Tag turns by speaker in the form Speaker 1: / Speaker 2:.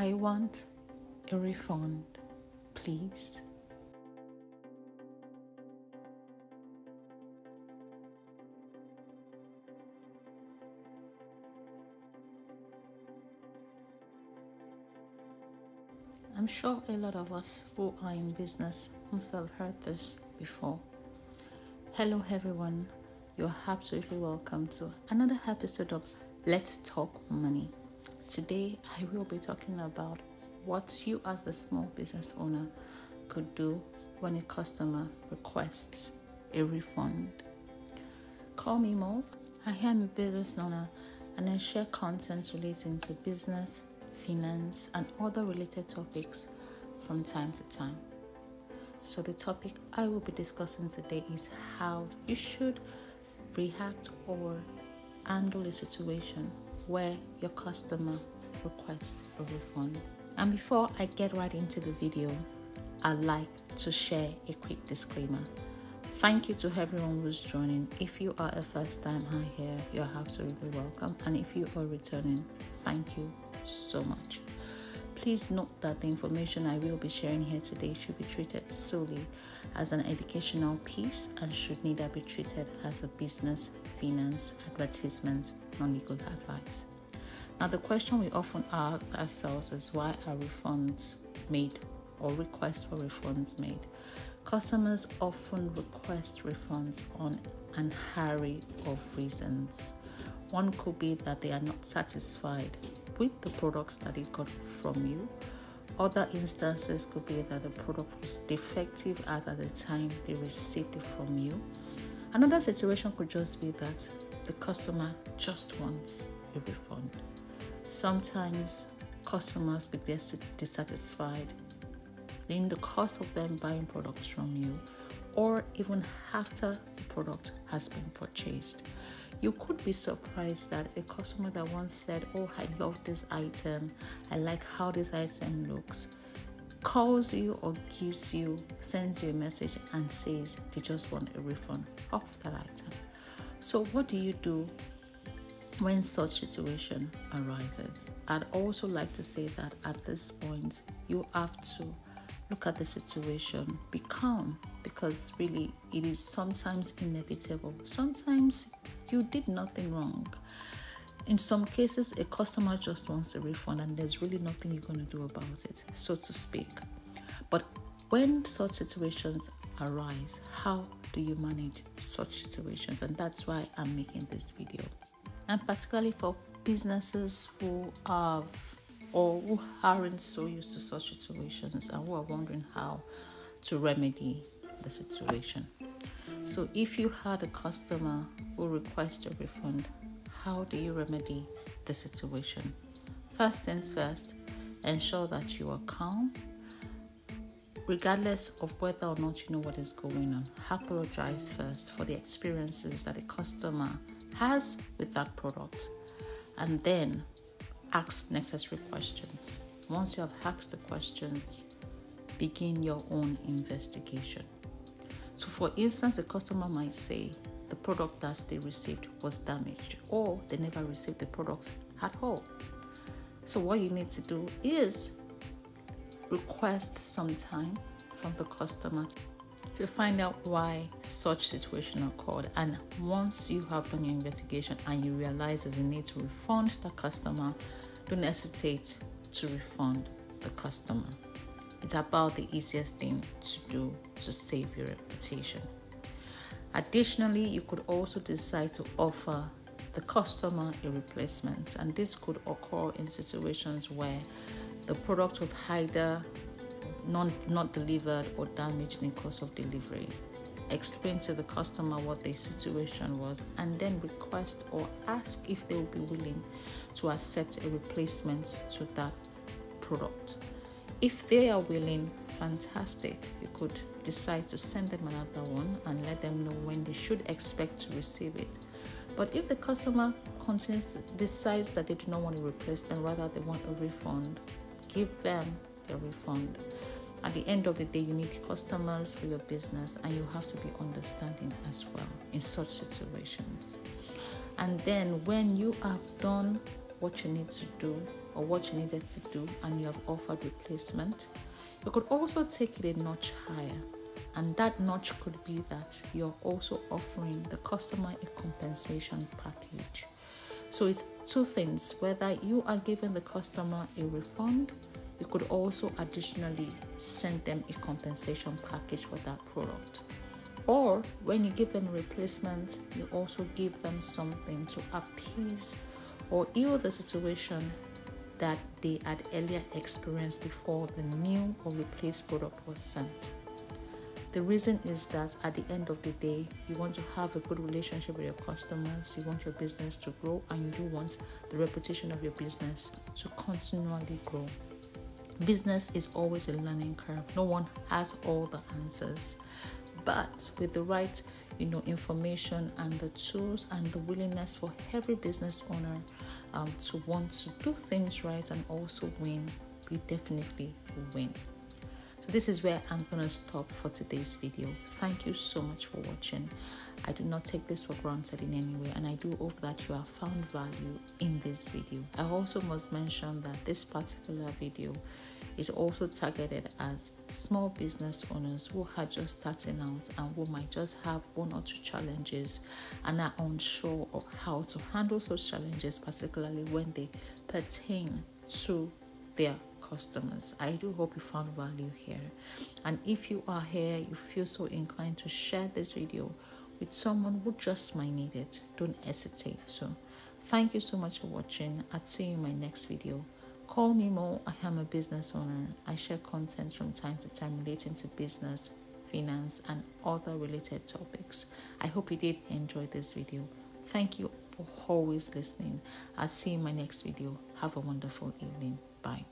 Speaker 1: I want a refund, please. I'm sure a lot of us who are in business must have heard this before. Hello, everyone. You're absolutely welcome to another episode of Let's Talk Money. Today, I will be talking about what you, as a small business owner, could do when a customer requests a refund. Call me Mo. I am a business owner and I share content relating to business, finance, and other related topics from time to time. So, the topic I will be discussing today is how you should react or handle a situation where your customer requests a refund. And before I get right into the video, I'd like to share a quick disclaimer. Thank you to everyone who's joining. If you are a first time here, you're absolutely welcome. And if you are returning, thank you so much. Please note that the information I will be sharing here today should be treated solely as an educational piece and should neither be treated as a business, finance, advertisement, non legal advice. Now, the question we often ask ourselves is why are refunds made or requests for refunds made? Customers often request refunds on an array of reasons. One could be that they are not satisfied with the products that it got from you. Other instances could be that the product was defective at the time they received it from you. Another situation could just be that the customer just wants a refund. Sometimes customers become dissatisfied in the cost of them buying products from you or even after the product has been purchased. You could be surprised that a customer that once said, Oh, I love this item, I like how this item looks, calls you or gives you, sends you a message and says they just want a refund of that item. So, what do you do when such situation arises? I'd also like to say that at this point, you have to look at the situation, be calm, because really it is sometimes inevitable. Sometimes you did nothing wrong. In some cases, a customer just wants a refund and there's really nothing you're going to do about it, so to speak. But when such situations arise, how do you manage such situations? And that's why I'm making this video. And particularly for businesses who have or who aren't so used to such situations and who are wondering how to remedy the situation. So, if you had a customer who requests a refund, how do you remedy the situation? First things first, ensure that you are calm, regardless of whether or not you know what is going on. Apologize first for the experiences that a customer has with that product, and then ask necessary questions. Once you have asked the questions, begin your own investigation. So, for instance, a customer might say the product that they received was damaged or they never received the product at all. So, what you need to do is request some time from the customer to find out why such situation occurred. And once you have done your investigation and you realize there's a need to refund the customer, don't hesitate to refund the customer. It's about the easiest thing to do to save your reputation. Additionally, you could also decide to offer the customer a replacement, and this could occur in situations where the product was either not, not delivered or damaged in the course of delivery. Explain to the customer what the situation was and then request or ask if they will be willing to accept a replacement to that product. If they are willing, fantastic. You could decide to send them another one and let them know when they should expect to receive it. But if the customer continues decides that they do not want a replacement, rather they want a refund, give them the refund. At the end of the day, you need customers for your business and you have to be understanding as well in such situations. And then when you have done what you need to do or what you needed to do and you have offered replacement. You could also take it a notch higher, and that notch could be that you're also offering the customer a compensation package. So it's two things whether you are giving the customer a refund, you could also additionally send them a compensation package for that product. Or when you give them a replacement, you also give them something to appease or heal the situation that they had earlier experienced before the new or replaced product was sent. The reason is that at the end of the day, you want to have a good relationship with your customers, you want your business to grow, and you do want the reputation of your business to continually grow. Business is always a learning curve, no one has all the answers, but with the right you know information and the tools and the willingness for every business owner um, to want to do things right and also win. We definitely win. So this is where i'm going to stop for today's video. Thank you so much for watching. I do not take this for granted in any way and i do hope that you have found value in this video. I also must mention that this particular video is also targeted as small business owners who are just starting out and who might just have one or two challenges and are unsure of how to handle those challenges, particularly when they pertain to their customers. I do hope you found value here. And if you are here, you feel so inclined to share this video with someone who just might need it, don't hesitate to. Thank you so much for watching. I'll see you in my next video. Call me Mo. I am a business owner. I share content from time to time relating to business, finance, and other related topics. I hope you did enjoy this video. Thank you for always listening. I'll see you in my next video. Have a wonderful evening. Bye.